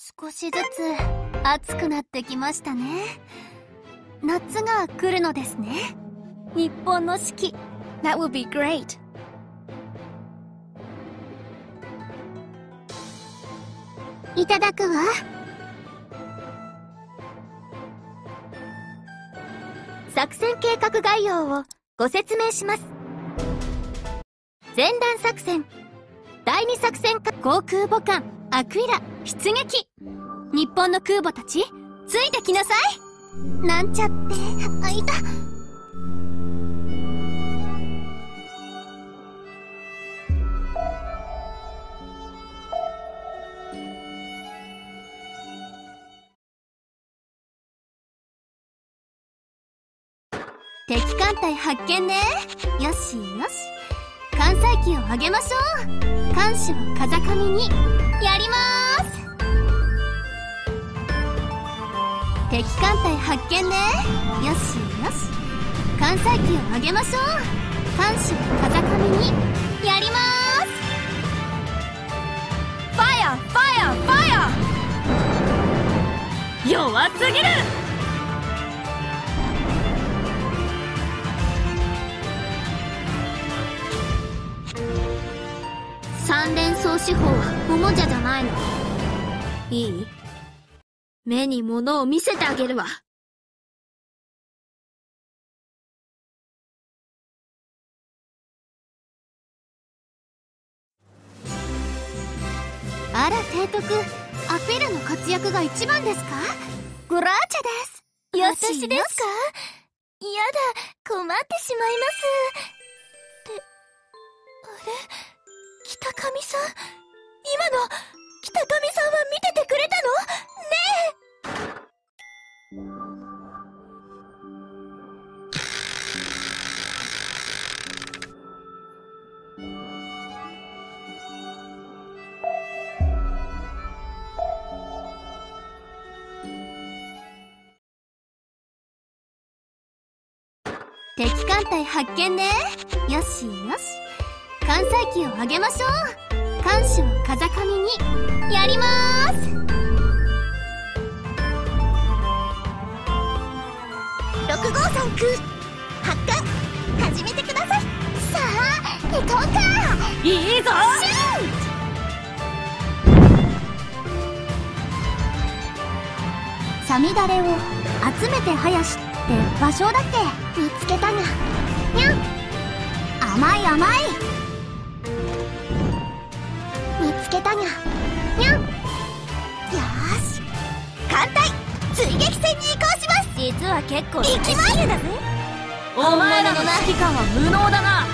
少しずつ暑くなってきましたね。夏が来るのですね。日本の四季。That would be great. いただくわ。作戦計画概要をご説明します。前段作戦。第二作戦か。航空母艦。アクイラ。出撃。日本の空母たちついてきなさい。なんちゃって。あいた。敵艦隊発見ね。よしよし。艦載機を上げましょう。艦首を風上に。やります。敵艦隊発見ね。よしよし。艦載機を上げましょう。艦首を風上にやります。ファイアファイアファイア弱すぎる。三連装手法はおもちゃじゃないの。いい？目に物を見せてあげるわ。あら提督アの活躍が一番ですか？グラーチェです。私ですか？やだ困ってしまいます。ってあれ？北上さん？今の？北上さんは見ててくれたの？ね敵艦隊発見ね。よしよし。艦載機を上げましょう。サミダレを集めて林って場所だって見つけたがにゃん。甘い甘い。見つけたがにゃん。よーし。艦隊追撃戦に移行します。実は結構行きます。だぜ。お前らの指揮官は無能だな。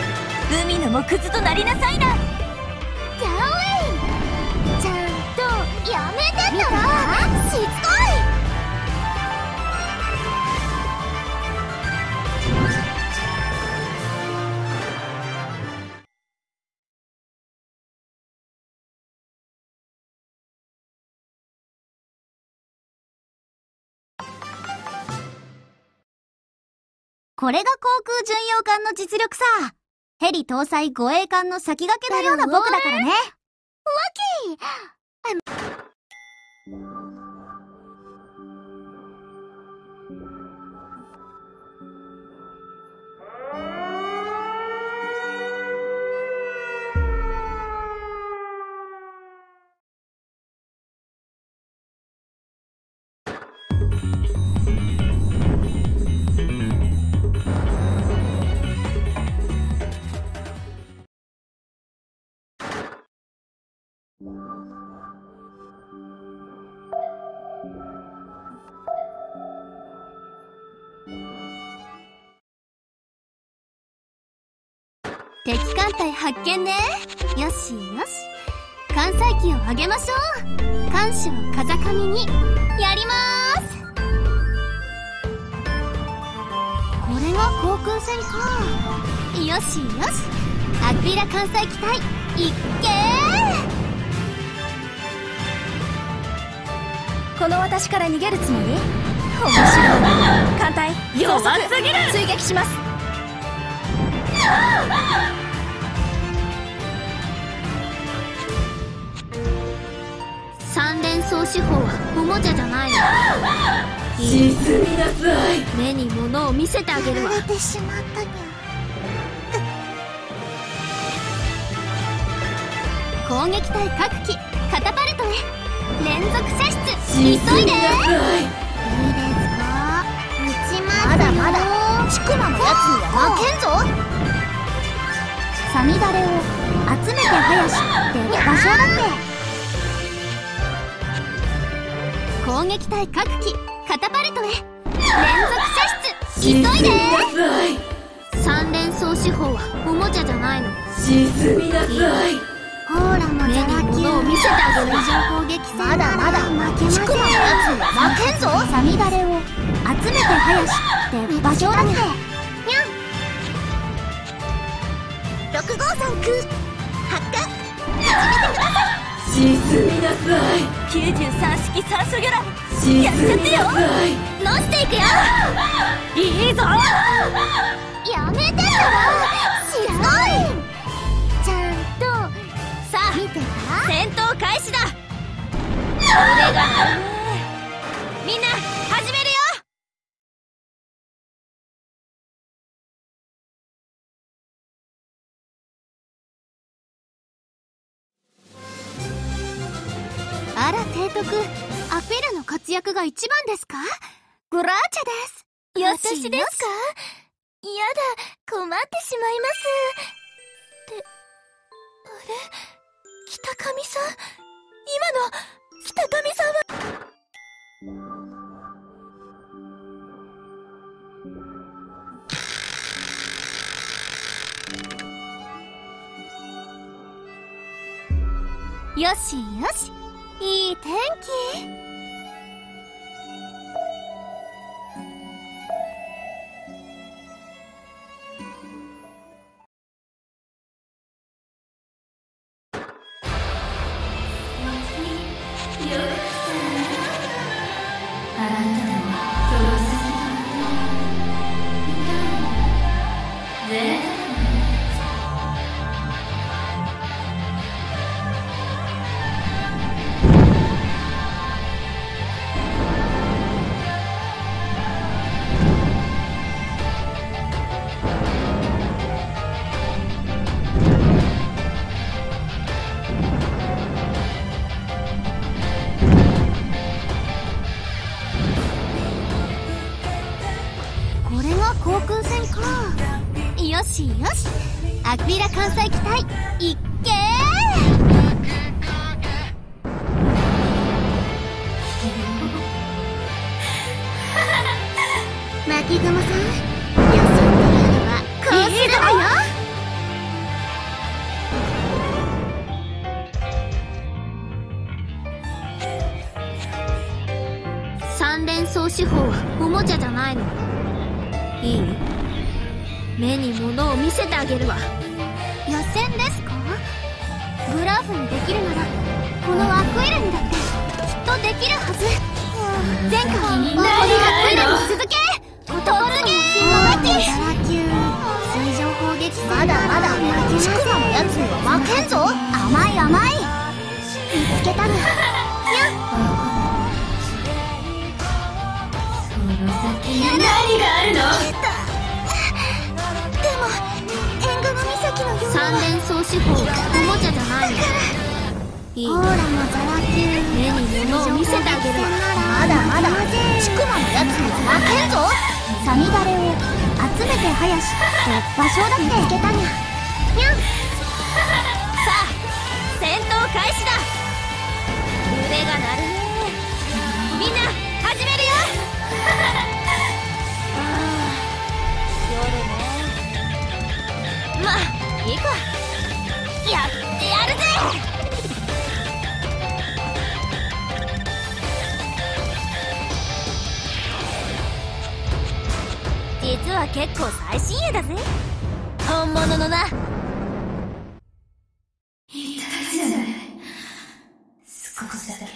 海の木図となりなさいな。ダウェイちゃんとやめてたらしつこいこれが航空巡洋艦の実力さ。ヘリ搭載護衛艦の先駆けのような僕だからね敵艦隊発見ね。よしよし。艦載機を上げましょう。艦首を風上にやります。これが航空戦か。よしよし。アクイラ艦載機隊いっけこの私から逃げるつもり？面白い。艦隊弱すぎる！追撃します。3三連装手法はおもちゃじゃないの。沈みなさい。目に物を見せてあげるわ。やられてしまったにゃ。攻撃隊各機カタパルトへ連続射出。急いでい。いいですか？撃ちますまだまだ。チクマのやつには負けんぞサミダレを集めて林って場所だって。攻撃隊各機カタパルトへ。連続射出。急いで。三連装手法はおもちゃじゃないの。沈みなさいほーらのザラキュ物を見せてあげるわ水上攻撃戦まだまだ負けませんチクマのやつ負けんぞサミダレを集めて林って場所だってにゃん6号さん空発火沈みなさい93式酸素魚雷沈やっちゃってよ乗していくよいいぞやめてよ！しつこい！みんな始めるよ。あら提督アペラの活躍が一番ですか？グラーチャです。よし私ですか？やだ困ってしまいます。ってあれ？北上さん？今の？北上さんはよしよしいい天気。よしよし。アクイラ関西機体いっけ 巻雲さん予算っていうのはこうするのよ。三連装手法はおもちゃじゃないの。いい？目に物を見せてあげるわ。予選ですか？グラフにできるならこのアクエラにだってきっとできるはず。前回このアクエラに続け突撃ザラキ水上攻撃戦まだまだ負けチクマのやつには負けんぞ。甘い甘い。見つけたにゃ何装手法はおもちゃじゃないのいい。ほーらのザラキュー目に物を見せてあげる。わまだまだ。チクマのやつには負けんぞ。サミダレを集めて林って場所だって見つけたにゃ。にゃんさあ戦闘開始だ。腕が鳴るね。みんな始めるよ。あー夜ね。まあいいかやってやるぜ。実は結構最新鋭だぜ。本物のな。痛いじゃない少しだけ。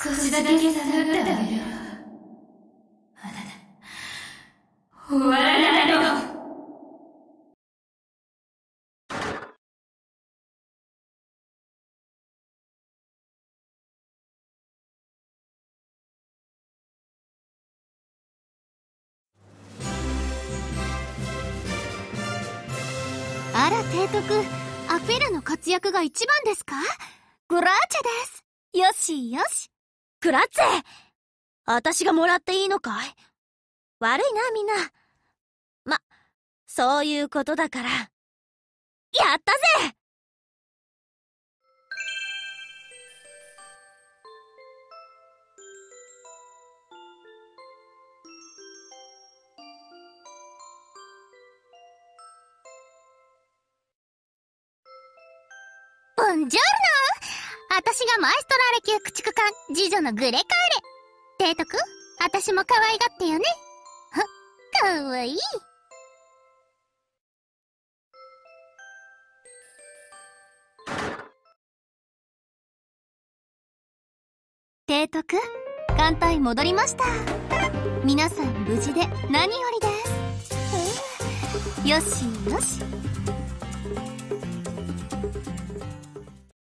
少しだけ下がってあげるあなた。終わら提督、アフェラの活躍が一番ですか？グラーチェです。よしよし。グラッツェ私がもらっていいのかい？悪いな、みんな。ま、そういうことだから。やったぜンジョルノ私がマエストラーレ級駆逐艦、次女のグレカーレ。提督？私も可愛がってよね。かわいい。提督、艦隊戻りました。皆さん無事で何よりです。よしよし。